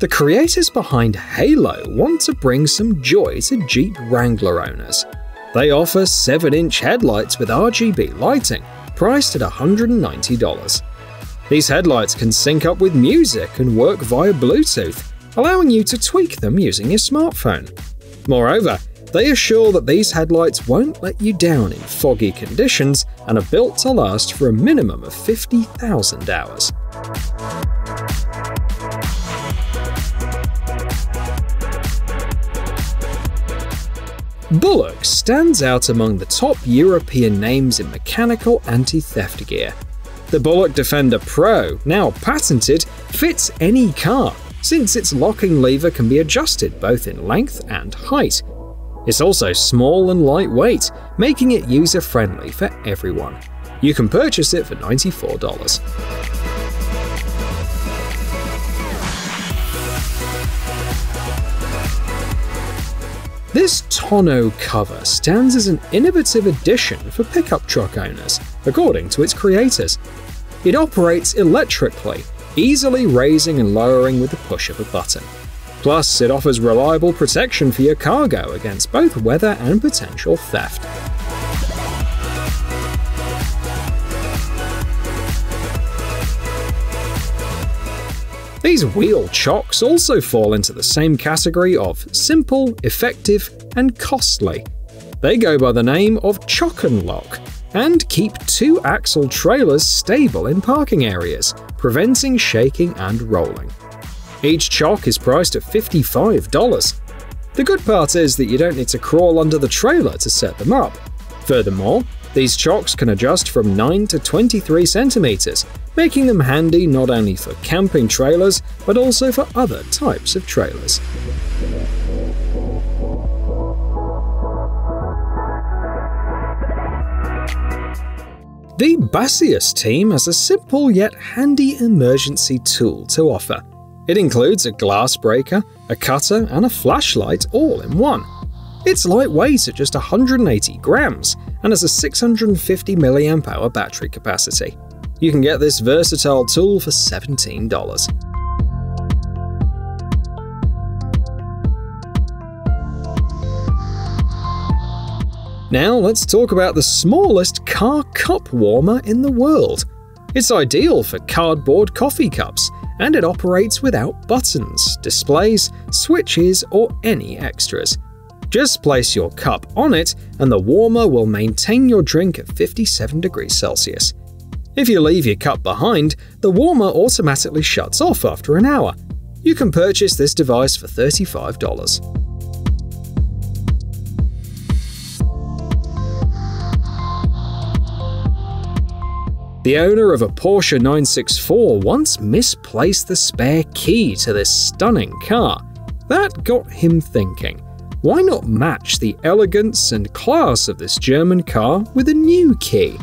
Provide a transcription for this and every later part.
The creators behind Halo want to bring some joy to Jeep Wrangler owners. They offer 7 inch headlights with RGB lighting, priced at $190. These headlights can sync up with music and work via Bluetooth, allowing you to tweak them using your smartphone. Moreover, they assure that these headlights won't let you down in foggy conditions and are built to last for a minimum of 50,000 hours. Bullock stands out among the top European names in mechanical anti-theft gear. The Bullock Defender Pro, now patented, fits any car, since its locking lever can be adjusted both in length and height. It's also small and lightweight, making it user-friendly for everyone. You can purchase it for $94. This tonneau cover stands as an innovative addition for pickup truck owners, according to its creators. It operates electrically, easily raising and lowering with the push of a button. Plus, it offers reliable protection for your cargo against both weather and potential theft. These wheel chocks also fall into the same category of simple, effective, and costly. They go by the name of Chock 'n Lock and keep two axle trailers stable in parking areas, preventing shaking and rolling. Each chock is priced at $55. The good part is that you don't need to crawl under the trailer to set them up. Furthermore, these chocks can adjust from 9 to 23 centimeters, making them handy not only for camping trailers but also for other types of trailers. The Baseus team has a simple yet handy emergency tool to offer. It includes a glass breaker, a cutter, and a flashlight all in one. It's lightweight at just 180 grams and has a 650 mAh battery capacity. You can get this versatile tool for $17. Now let's talk about the smallest car cup warmer in the world. It's ideal for cardboard coffee cups, and it operates without buttons, displays, switches, or any extras. Just place your cup on it, and the warmer will maintain your drink at 57 degrees Celsius. If you leave your cup behind, the warmer automatically shuts off after an hour. You can purchase this device for $35. The owner of a Porsche 964 once misplaced the spare key to this stunning car. That got him thinking why not match the elegance and class of this German car with a new key?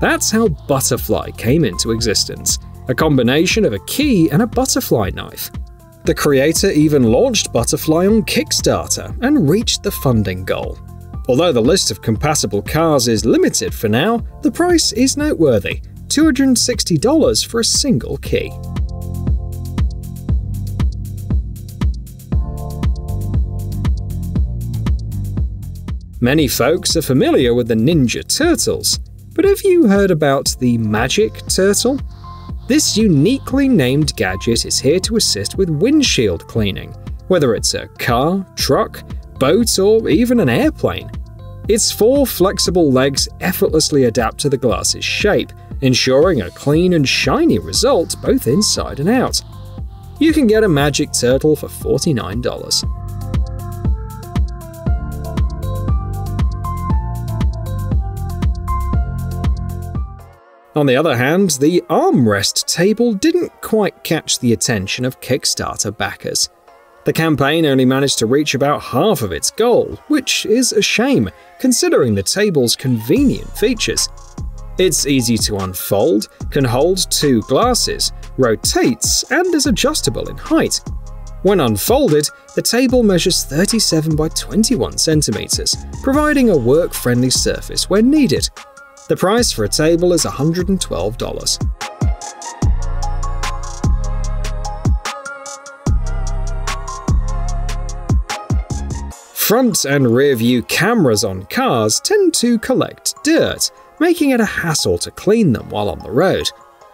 That's how Butterfly came into existence a combination of a key and a butterfly knife. The creator even launched Butterfly on Kickstarter and reached the funding goal. Although the list of compatible cars is limited for now, the price is noteworthy $260 for a single key. Many folks are familiar with the Ninja Turtles, but have you heard about the Magic Turtle? This uniquely named gadget is here to assist with windshield cleaning, whether it's a car, truck, boat, or even an airplane. Its four flexible legs effortlessly adapt to the glass's shape, ensuring a clean and shiny result both inside and out. You can get a Magic Turtle for $49. On the other hand, the armrest table didn't quite catch the attention of Kickstarter backers. The campaign only managed to reach about half of its goal, which is a shame, considering the table's convenient features. It's easy to unfold, can hold two glasses, rotates, and is adjustable in height. When unfolded, the table measures 37 by 21 centimeters, providing a work-friendly surface when needed. The price for a table is $112. Front and rear view cameras on cars tend to collect dirt, making it a hassle to clean them while on the road.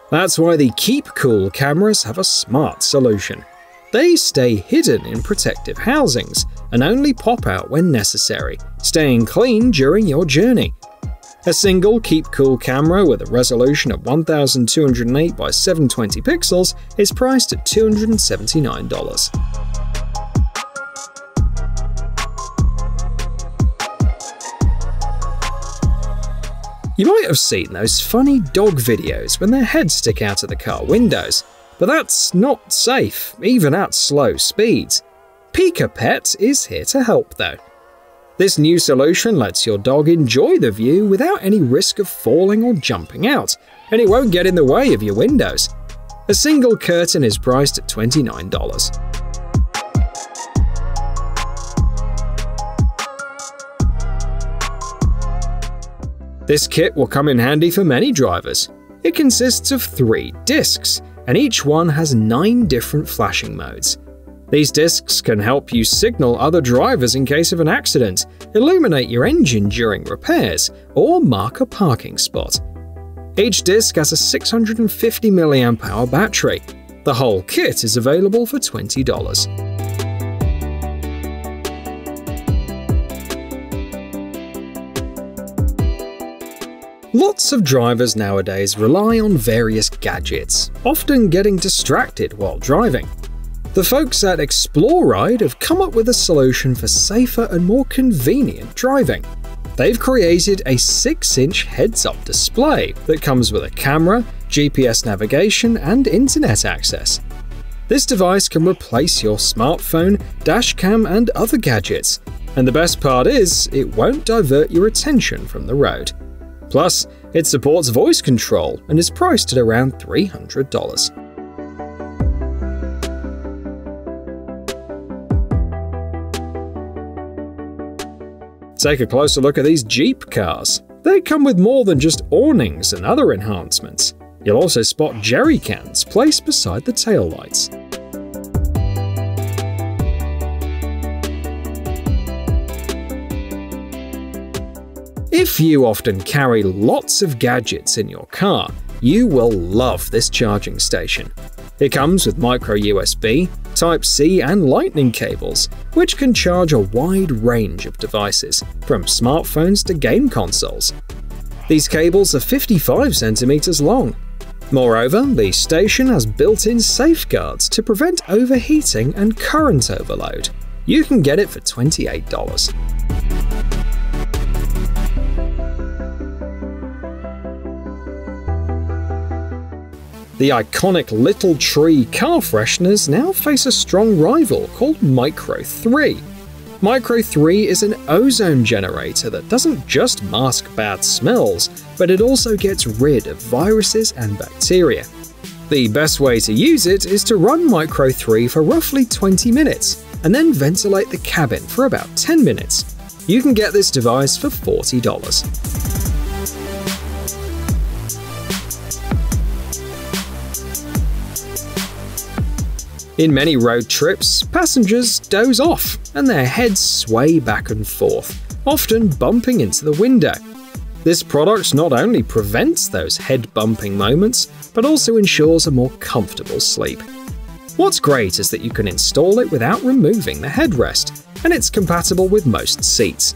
That's why the Keep Cool cameras have a smart solution. They stay hidden in protective housings and only pop out when necessary, staying clean during your journey. A single Keepcul camera with a resolution of 1208 by 720 pixels is priced at $279. You might have seen those funny dog videos when their heads stick out of the car windows, but that's not safe, even at slow speeds. Peekapet is here to help though. This new solution lets your dog enjoy the view without any risk of falling or jumping out, and it won't get in the way of your windows. A single curtain is priced at $29. This kit will come in handy for many drivers. It consists of three discs, and each one has nine different flashing modes. These discs can help you signal other drivers in case of an accident, illuminate your engine during repairs, or mark a parking spot. Each disc has a 650 mAh battery. The whole kit is available for $20. Lots of drivers nowadays rely on various gadgets, often getting distracted while driving. The folks at Exploride have come up with a solution for safer and more convenient driving. They've created a 6-inch heads-up display that comes with a camera, GPS navigation, and internet access. This device can replace your smartphone, dashcam, and other gadgets. And the best part is, it won't divert your attention from the road. Plus, it supports voice control and is priced at around $300. Take a closer look at these Jeep cars. They come with more than just awnings and other enhancements. You'll also spot jerry cans placed beside the taillights. If you often carry lots of gadgets in your car, you will love this charging station. It comes with micro USB, Type-C and Lightning cables, which can charge a wide range of devices, from smartphones to game consoles. These cables are 55 centimeters long. Moreover, the station has built-in safeguards to prevent overheating and current overload. You can get it for $28. The iconic Little Tree car fresheners now face a strong rival called Micro 3. Micro 3 is an ozone generator that doesn't just mask bad smells, but it also gets rid of viruses and bacteria. The best way to use it is to run Micro 3 for roughly 20 minutes, and then ventilate the cabin for about 10 minutes. You can get this device for $40. In many road trips, passengers doze off and their heads sway back and forth, often bumping into the window. This product not only prevents those head bumping moments, but also ensures a more comfortable sleep. What's great is that you can install it without removing the headrest, and it's compatible with most seats.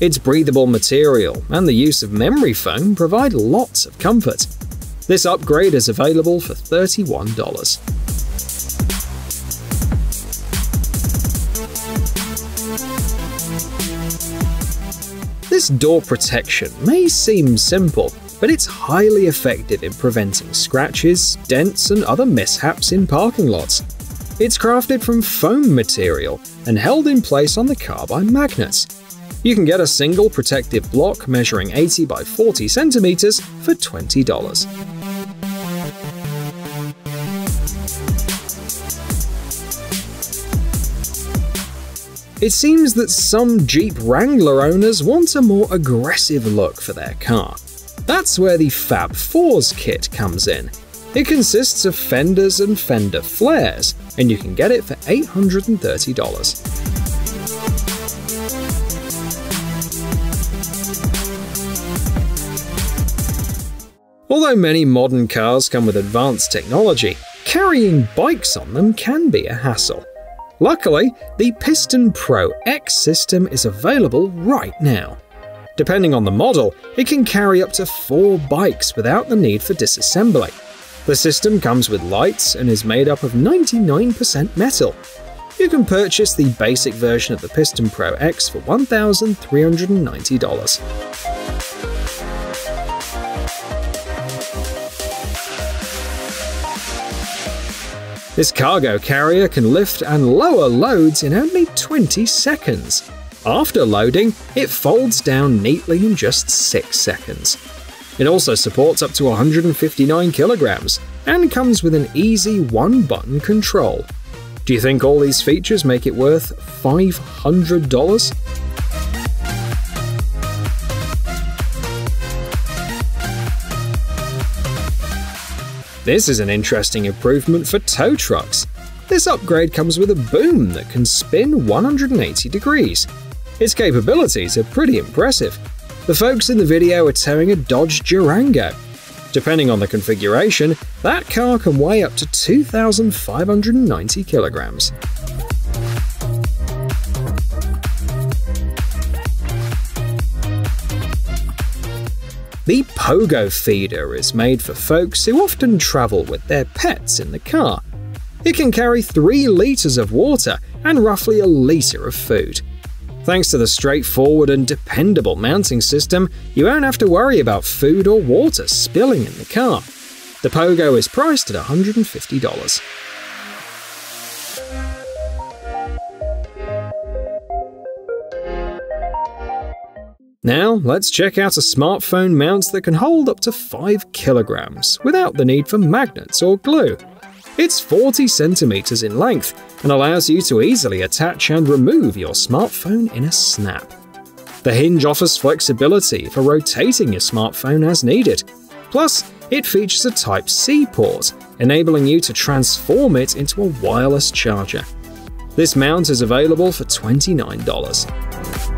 Its breathable material and the use of memory foam provide lots of comfort. This upgrade is available for $31. This door protection may seem simple, but it's highly effective in preventing scratches, dents, and other mishaps in parking lots. It's crafted from foam material and held in place on the car by magnets. You can get a single protective block measuring 80 by 40 centimeters for $20. It seems that some Jeep Wrangler owners want a more aggressive look for their car. That's where the Fab Fours kit comes in. It consists of fenders and fender flares, and you can get it for $830. Although many modern cars come with advanced technology, carrying bikes on them can be a hassle. Luckily, the Piston Pro X system is available right now. Depending on the model, it can carry up to four bikes without the need for disassembly. The system comes with lights and is made up of 99% metal. You can purchase the basic version of the Piston Pro X for $1,390. This cargo carrier can lift and lower loads in only 20 seconds. After loading, it folds down neatly in just 6 seconds. It also supports up to 159 kilograms and comes with an easy one button control. Do you think all these features make it worth $500? This is an interesting improvement for tow trucks. This upgrade comes with a boom that can spin 180 degrees. Its capabilities are pretty impressive. The folks in the video are towing a Dodge Durango. Depending on the configuration, that car can weigh up to 2,590 kilograms. The Pogo Feeder is made for folks who often travel with their pets in the car. It can carry 3 litres of water and roughly a litre of food. Thanks to the straightforward and dependable mounting system, you won't have to worry about food or water spilling in the car. The Pogo is priced at $150. Now, let's check out a smartphone mount that can hold up to 5 kilograms without the need for magnets or glue. It's 40 centimeters in length and allows you to easily attach and remove your smartphone in a snap. The hinge offers flexibility for rotating your smartphone as needed. Plus, it features a Type-C port, enabling you to transform it into a wireless charger. This mount is available for $29.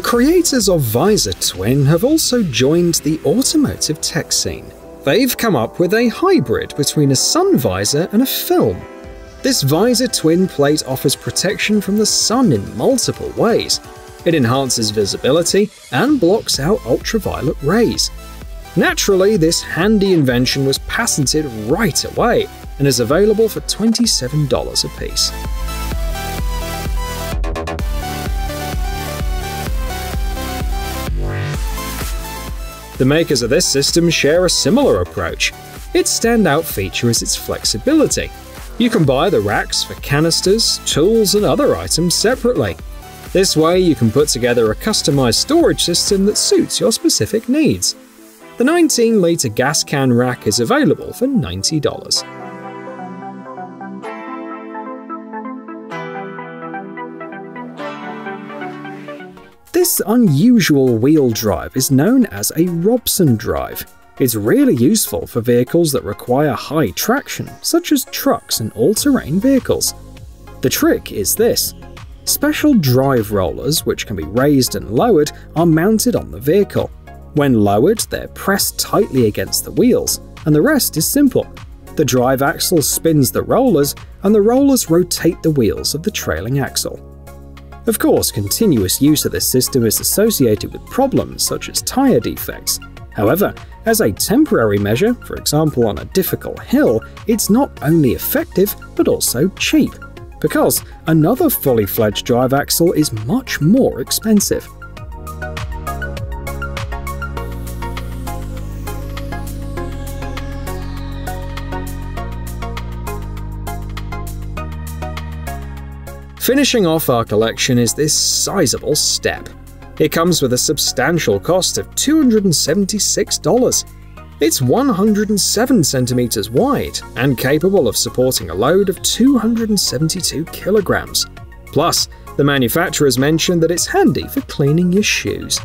The creators of Visor Twin have also joined the automotive tech scene. They've come up with a hybrid between a sun visor and a film. This Visor Twin plate offers protection from the sun in multiple ways. It enhances visibility and blocks out ultraviolet rays. Naturally, this handy invention was patented right away and is available for $27 apiece. The makers of this system share a similar approach. Its standout feature is its flexibility. You can buy the racks for canisters, tools, and other items separately. This way, you can put together a customized storage system that suits your specific needs. The 19 litre gas can rack is available for $90. This unusual wheel drive is known as a Robson drive. It's really useful for vehicles that require high traction, such as trucks and all-terrain vehicles. The trick is this. Special drive rollers, which can be raised and lowered, are mounted on the vehicle. When lowered, they're pressed tightly against the wheels, and the rest is simple. The drive axle spins the rollers, and the rollers rotate the wheels of the trailing axle. Of course, continuous use of this system is associated with problems such as tyre defects. However, as a temporary measure, for example on a difficult hill, it's not only effective but also cheap, because another fully fledged drive axle is much more expensive. Finishing off our collection is this sizable step. It comes with a substantial cost of $276. It's 107 centimeters wide and capable of supporting a load of 272 kilograms. Plus, the manufacturers mentioned that it's handy for cleaning your shoes.